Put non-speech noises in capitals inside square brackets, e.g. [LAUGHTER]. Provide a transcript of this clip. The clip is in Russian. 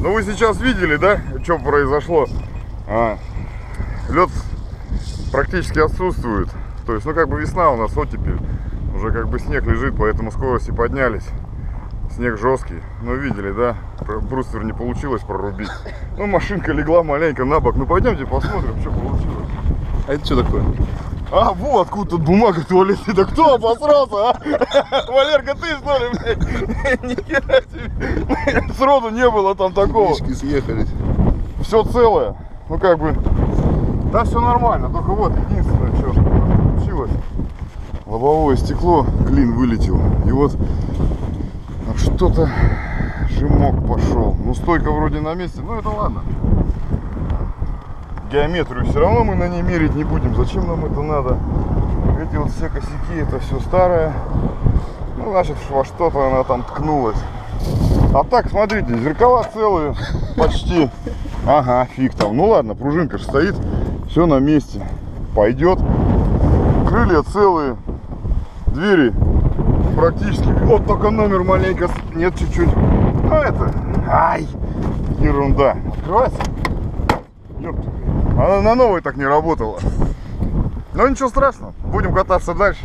Ну вы сейчас видели, да, что произошло? А, лед практически отсутствует. То есть, ну как бы весна у нас оттепель. Уже как бы снег лежит, поэтому скорости поднялись. Снег жесткий. Ну видели, да? Бруствер не получилось прорубить. Ну машинка легла маленько на бок. Ну пойдемте посмотрим, что получилось. А это что такое? А, вот откуда тут бумага туалетная. Да кто обосрался, а? Валерка, ты что ли, блядь? [LAUGHS] Нихера себе. Сроду не было там такого. Спички съехались. Все целое. Ну как бы, да все нормально. Только вот единственное, что случилось. Лобовое стекло, клин вылетел. И вот что-то жимок пошел. Ну стойка вроде на месте. Ну это ладно. Геометрию все равно мы на ней мерить не будем. Зачем нам это надо? Эти вот все косяки, это все старое. Ну, значит, во что-то она там ткнулась. А так, смотрите, зеркала целые, почти. Ага, фиг там. Ну ладно, пружинка же стоит, все на месте. Пойдет. Крылья целые, двери практически. Вот только номер маленько, нет чуть-чуть. Ну это, ай, ерунда. Открывается? Ёпта. Она на новой так не работала. Но ничего страшного, будем кататься дальше.